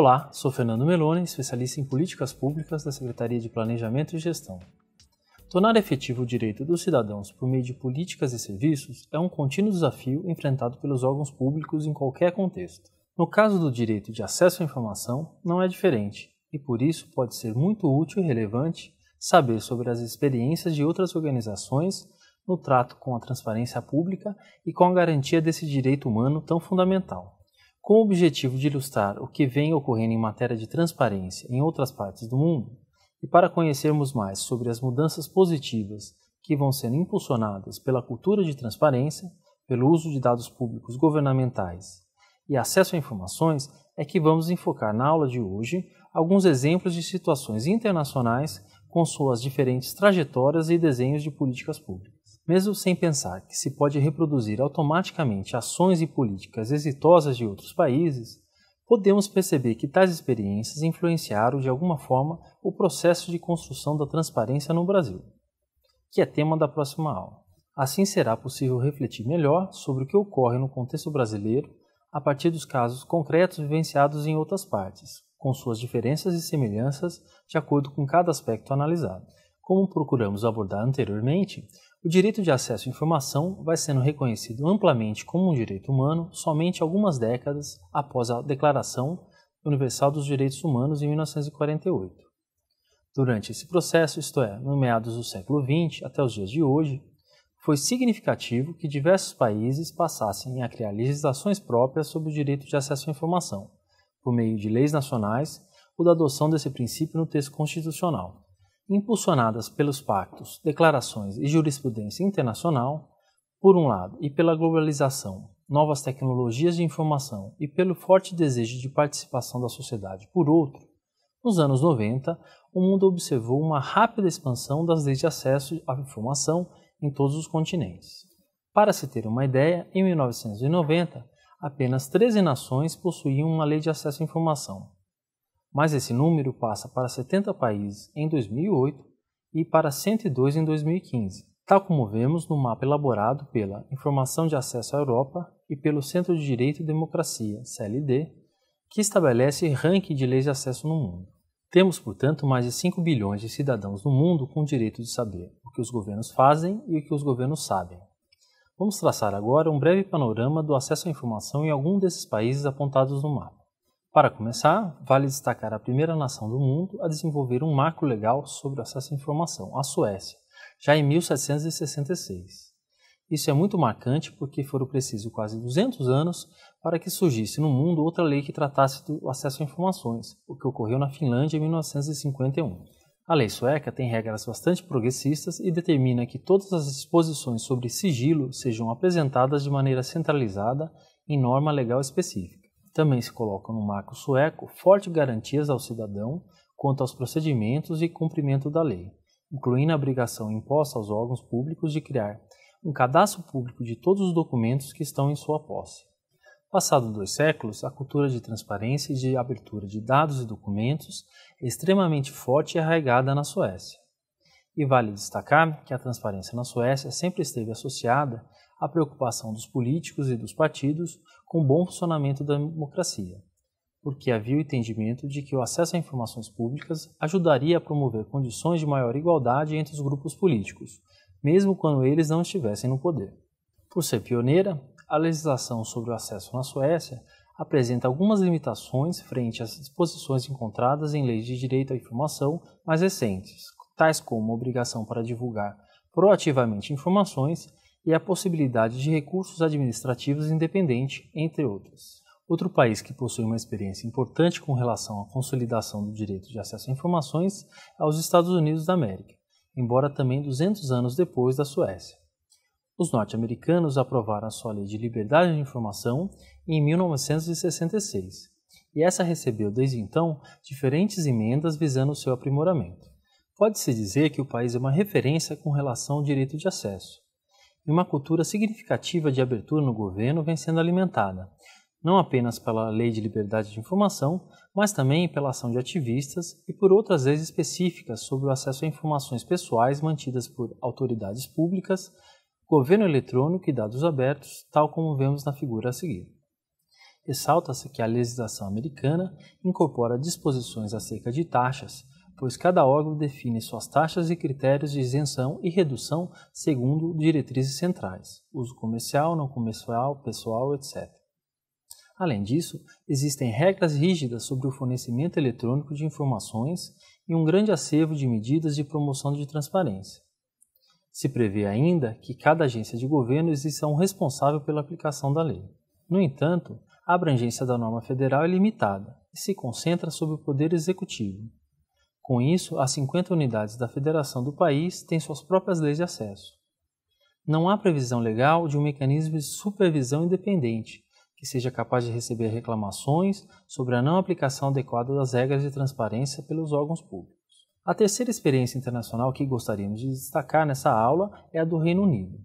Olá, sou Fernando Meloni, especialista em políticas públicas da Secretaria de Planejamento e Gestão. Tornar efetivo o direito dos cidadãos por meio de políticas e serviços é um contínuo desafio enfrentado pelos órgãos públicos em qualquer contexto. No caso do direito de acesso à informação, não é diferente, e por isso pode ser muito útil e relevante saber sobre as experiências de outras organizações no trato com a transparência pública e com a garantia desse direito humano tão fundamental. Com o objetivo de ilustrar o que vem ocorrendo em matéria de transparência em outras partes do mundo, e para conhecermos mais sobre as mudanças positivas que vão sendo impulsionadas pela cultura de transparência, pelo uso de dados públicos governamentais e acesso a informações, é que vamos enfocar na aula de hoje alguns exemplos de situações internacionais com suas diferentes trajetórias e desenhos de políticas públicas. Mesmo sem pensar que se pode reproduzir automaticamente ações e políticas exitosas de outros países, podemos perceber que tais experiências influenciaram de alguma forma o processo de construção da transparência no Brasil, que é tema da próxima aula. Assim será possível refletir melhor sobre o que ocorre no contexto brasileiro a partir dos casos concretos vivenciados em outras partes, com suas diferenças e semelhanças de acordo com cada aspecto analisado. Como procuramos abordar anteriormente, o direito de acesso à informação vai sendo reconhecido amplamente como um direito humano somente algumas décadas após a Declaração Universal dos Direitos Humanos em 1948. Durante esse processo, isto é, no meados do século XX até os dias de hoje, foi significativo que diversos países passassem a criar legislações próprias sobre o direito de acesso à informação, por meio de leis nacionais ou da adoção desse princípio no texto constitucional impulsionadas pelos pactos, declarações e jurisprudência internacional, por um lado, e pela globalização, novas tecnologias de informação e pelo forte desejo de participação da sociedade, por outro, nos anos 90, o mundo observou uma rápida expansão das leis de acesso à informação em todos os continentes. Para se ter uma ideia, em 1990, apenas 13 nações possuíam uma lei de acesso à informação, mas esse número passa para 70 países em 2008 e para 102 em 2015, tal como vemos no mapa elaborado pela Informação de Acesso à Europa e pelo Centro de Direito e Democracia, CLD, que estabelece ranking de leis de acesso no mundo. Temos, portanto, mais de 5 bilhões de cidadãos no mundo com o direito de saber o que os governos fazem e o que os governos sabem. Vamos traçar agora um breve panorama do acesso à informação em algum desses países apontados no mapa. Para começar, vale destacar a primeira nação do mundo a desenvolver um marco legal sobre o acesso à informação, a Suécia, já em 1766. Isso é muito marcante porque foram precisos quase 200 anos para que surgisse no mundo outra lei que tratasse do acesso a informações, o que ocorreu na Finlândia em 1951. A lei sueca tem regras bastante progressistas e determina que todas as disposições sobre sigilo sejam apresentadas de maneira centralizada em norma legal específica. Também se colocam no marco sueco fortes garantias ao cidadão quanto aos procedimentos e cumprimento da lei, incluindo a obrigação imposta aos órgãos públicos de criar um cadastro público de todos os documentos que estão em sua posse. Passados dois séculos, a cultura de transparência e de abertura de dados e documentos é extremamente forte e arraigada na Suécia. E vale destacar que a transparência na Suécia sempre esteve associada à preocupação dos políticos e dos partidos com o bom funcionamento da democracia, porque havia o entendimento de que o acesso a informações públicas ajudaria a promover condições de maior igualdade entre os grupos políticos, mesmo quando eles não estivessem no poder. Por ser pioneira, a legislação sobre o acesso na Suécia apresenta algumas limitações frente às disposições encontradas em leis de direito à informação mais recentes, tais como a obrigação para divulgar proativamente informações e a possibilidade de recursos administrativos independentes, entre outros. Outro país que possui uma experiência importante com relação à consolidação do direito de acesso a informações é os Estados Unidos da América, embora também 200 anos depois da Suécia. Os norte-americanos aprovaram a sua Lei de Liberdade de Informação em 1966, e essa recebeu desde então diferentes emendas visando seu aprimoramento. Pode-se dizer que o país é uma referência com relação ao direito de acesso, e uma cultura significativa de abertura no governo vem sendo alimentada, não apenas pela Lei de Liberdade de Informação, mas também pela ação de ativistas e por outras leis específicas sobre o acesso a informações pessoais mantidas por autoridades públicas, governo eletrônico e dados abertos, tal como vemos na figura a seguir. Ressalta-se que a legislação americana incorpora disposições acerca de taxas, pois cada órgão define suas taxas e critérios de isenção e redução segundo diretrizes centrais, uso comercial, não comercial, pessoal, etc. Além disso, existem regras rígidas sobre o fornecimento eletrônico de informações e um grande acervo de medidas de promoção de transparência. Se prevê ainda que cada agência de governo exista um responsável pela aplicação da lei. No entanto, a abrangência da norma federal é limitada e se concentra sobre o Poder Executivo. Com isso, as 50 unidades da federação do país têm suas próprias leis de acesso. Não há previsão legal de um mecanismo de supervisão independente que seja capaz de receber reclamações sobre a não aplicação adequada das regras de transparência pelos órgãos públicos. A terceira experiência internacional que gostaríamos de destacar nessa aula é a do Reino Unido.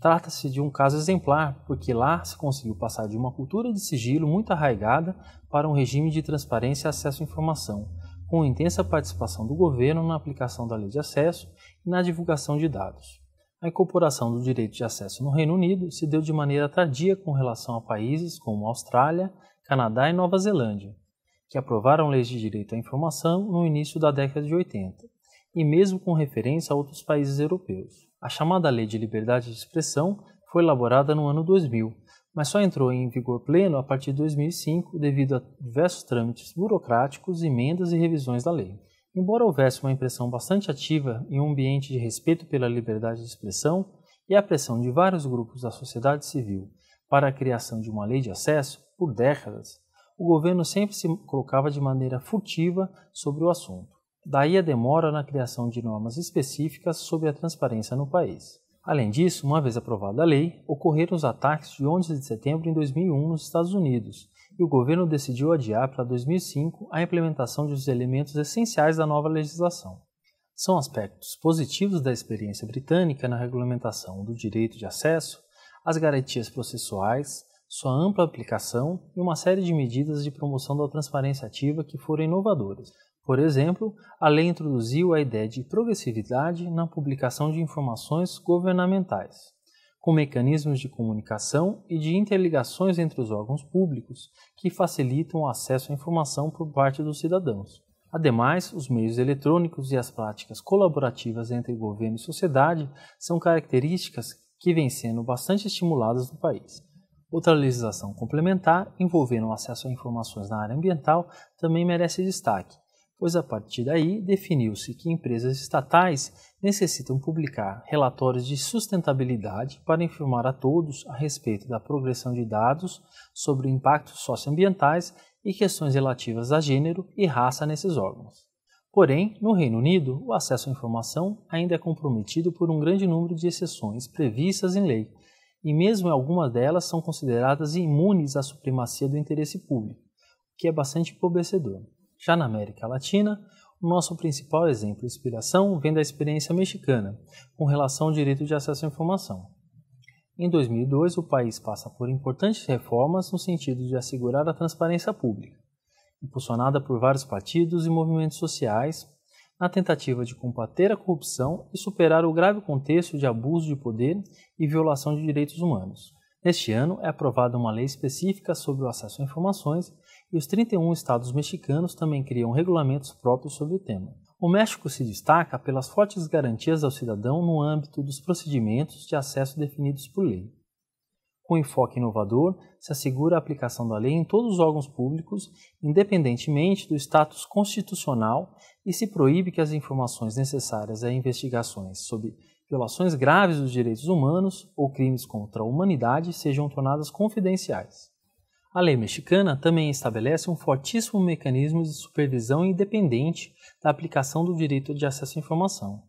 Trata-se de um caso exemplar, porque lá se conseguiu passar de uma cultura de sigilo muito arraigada para um regime de transparência e acesso à informação, com intensa participação do governo na aplicação da lei de acesso e na divulgação de dados. A incorporação do direito de acesso no Reino Unido se deu de maneira tardia com relação a países como Austrália, Canadá e Nova Zelândia, que aprovaram leis de direito à informação no início da década de 80, e mesmo com referência a outros países europeus. A chamada Lei de Liberdade de Expressão foi elaborada no ano 2000, mas só entrou em vigor pleno a partir de 2005 devido a diversos trâmites burocráticos, emendas e revisões da lei. Embora houvesse uma impressão bastante ativa em um ambiente de respeito pela liberdade de expressão e a pressão de vários grupos da sociedade civil para a criação de uma lei de acesso, por décadas, o governo sempre se colocava de maneira furtiva sobre o assunto. Daí a demora na criação de normas específicas sobre a transparência no país. Além disso, uma vez aprovada a lei, ocorreram os ataques de 11 de setembro de 2001 nos Estados Unidos, e o governo decidiu adiar para 2005 a implementação dos elementos essenciais da nova legislação. São aspectos positivos da experiência britânica na regulamentação do direito de acesso, as garantias processuais, sua ampla aplicação e uma série de medidas de promoção da transparência ativa que foram inovadoras. Por exemplo, a lei introduziu a ideia de progressividade na publicação de informações governamentais, com mecanismos de comunicação e de interligações entre os órgãos públicos que facilitam o acesso à informação por parte dos cidadãos. Ademais, os meios eletrônicos e as práticas colaborativas entre governo e sociedade são características que vêm sendo bastante estimuladas no país. Outra legislação complementar, envolvendo o acesso a informações na área ambiental, também merece destaque, pois a partir daí definiu-se que empresas estatais necessitam publicar relatórios de sustentabilidade para informar a todos a respeito da progressão de dados sobre impactos socioambientais e questões relativas a gênero e raça nesses órgãos. Porém, no Reino Unido, o acesso à informação ainda é comprometido por um grande número de exceções previstas em lei, e mesmo algumas delas são consideradas imunes à supremacia do interesse público, o que é bastante empobrecedor. Já na América Latina, o nosso principal exemplo e inspiração vem da experiência mexicana, com relação ao direito de acesso à informação. Em 2002, o país passa por importantes reformas no sentido de assegurar a transparência pública, impulsionada por vários partidos e movimentos sociais, na tentativa de combater a corrupção e superar o grave contexto de abuso de poder e violação de direitos humanos. Neste ano, é aprovada uma lei específica sobre o acesso a informações e os 31 estados mexicanos também criam regulamentos próprios sobre o tema. O México se destaca pelas fortes garantias ao cidadão no âmbito dos procedimentos de acesso definidos por lei. Com enfoque inovador, se assegura a aplicação da lei em todos os órgãos públicos, independentemente do status constitucional, e se proíbe que as informações necessárias a investigações sobre violações graves dos direitos humanos ou crimes contra a humanidade sejam tornadas confidenciais. A lei mexicana também estabelece um fortíssimo mecanismo de supervisão independente da aplicação do direito de acesso à informação,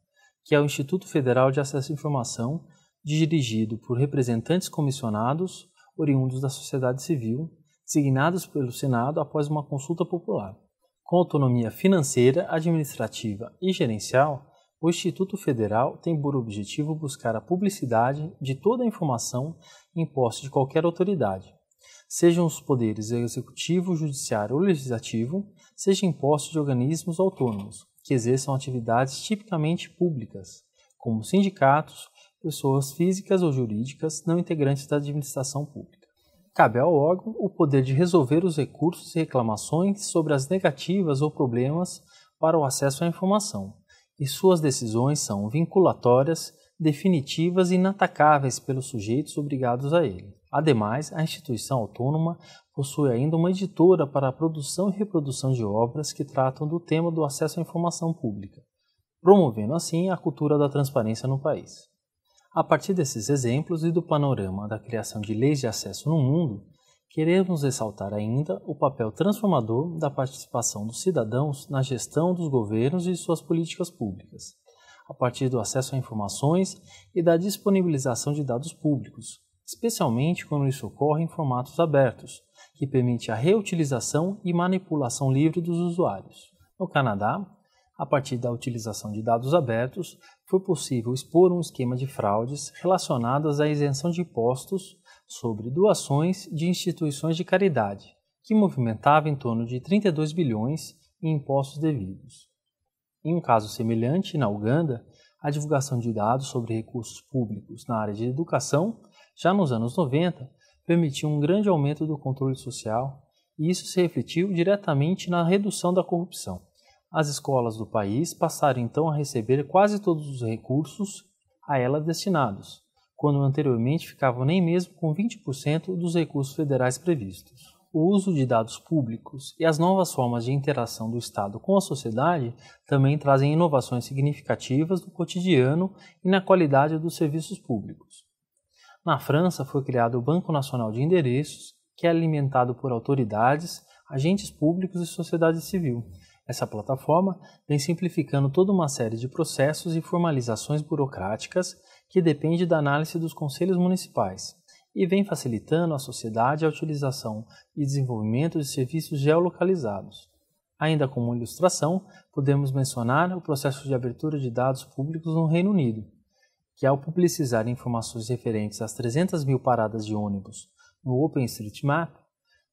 que é o Instituto Federal de Acesso à Informação, dirigido por representantes comissionados oriundos da sociedade civil, designados pelo Senado após uma consulta popular. Com autonomia financeira, administrativa e gerencial, o Instituto Federal tem por objetivo buscar a publicidade de toda a informação em posse de qualquer autoridade, sejam os poderes executivo, judiciário ou legislativo, seja em posse de organismos autônomos, que exerçam atividades tipicamente públicas, como sindicatos, pessoas físicas ou jurídicas não integrantes da administração pública. cabe ao órgão o poder de resolver os recursos e reclamações sobre as negativas ou problemas para o acesso à informação, e suas decisões são vinculatórias, definitivas e inatacáveis pelos sujeitos obrigados a ele. Ademais, a instituição autônoma possui ainda uma editora para a produção e reprodução de obras que tratam do tema do acesso à informação pública, promovendo assim a cultura da transparência no país. A partir desses exemplos e do panorama da criação de leis de acesso no mundo, queremos ressaltar ainda o papel transformador da participação dos cidadãos na gestão dos governos e suas políticas públicas, a partir do acesso a informações e da disponibilização de dados públicos, especialmente quando isso ocorre em formatos abertos, que permite a reutilização e manipulação livre dos usuários. No Canadá, a partir da utilização de dados abertos, foi possível expor um esquema de fraudes relacionadas à isenção de impostos sobre doações de instituições de caridade, que movimentava em torno de 32 bilhões em impostos devidos. Em um caso semelhante, na Uganda, a divulgação de dados sobre recursos públicos na área de educação, já nos anos 90, permitiu um grande aumento do controle social, e isso se refletiu diretamente na redução da corrupção. As escolas do país passaram então a receber quase todos os recursos a elas destinados, quando anteriormente ficavam nem mesmo com 20% dos recursos federais previstos. O uso de dados públicos e as novas formas de interação do Estado com a sociedade também trazem inovações significativas no cotidiano e na qualidade dos serviços públicos. Na França foi criado o Banco Nacional de Endereços, que é alimentado por autoridades, agentes públicos e sociedade civil, essa plataforma vem simplificando toda uma série de processos e formalizações burocráticas que depende da análise dos conselhos municipais e vem facilitando à sociedade a utilização e desenvolvimento de serviços geolocalizados. Ainda como ilustração, podemos mencionar o processo de abertura de dados públicos no Reino Unido, que ao publicizar informações referentes às 300 mil paradas de ônibus no OpenStreetMap,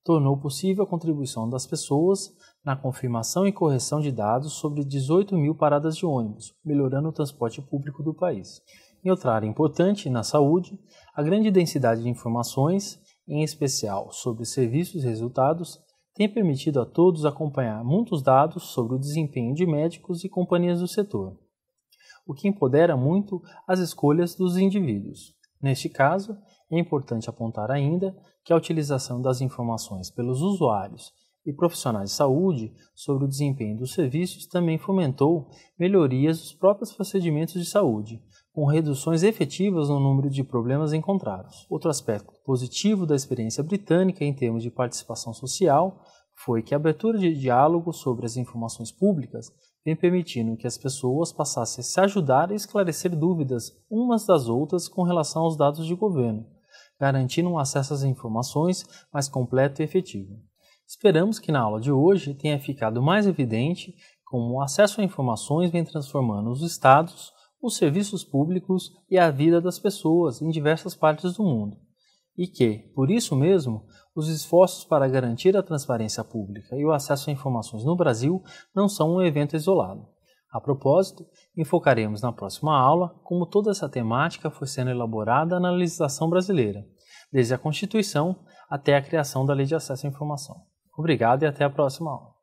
tornou possível a contribuição das pessoas na confirmação e correção de dados sobre 18 mil paradas de ônibus, melhorando o transporte público do país. Em outra área importante, na saúde, a grande densidade de informações, em especial sobre serviços e resultados, tem permitido a todos acompanhar muitos dados sobre o desempenho de médicos e companhias do setor, o que empodera muito as escolhas dos indivíduos. Neste caso, é importante apontar ainda que a utilização das informações pelos usuários e profissionais de saúde sobre o desempenho dos serviços também fomentou melhorias dos próprios procedimentos de saúde, com reduções efetivas no número de problemas encontrados. Outro aspecto positivo da experiência britânica em termos de participação social foi que a abertura de diálogo sobre as informações públicas vem permitindo que as pessoas passassem a se ajudar e esclarecer dúvidas umas das outras com relação aos dados de governo, garantindo um acesso às informações mais completo e efetivo. Esperamos que na aula de hoje tenha ficado mais evidente como o acesso a informações vem transformando os estados, os serviços públicos e a vida das pessoas em diversas partes do mundo. E que, por isso mesmo, os esforços para garantir a transparência pública e o acesso a informações no Brasil não são um evento isolado. A propósito, enfocaremos na próxima aula como toda essa temática foi sendo elaborada na legislação brasileira, desde a Constituição até a criação da Lei de Acesso à Informação. Obrigado e até a próxima aula.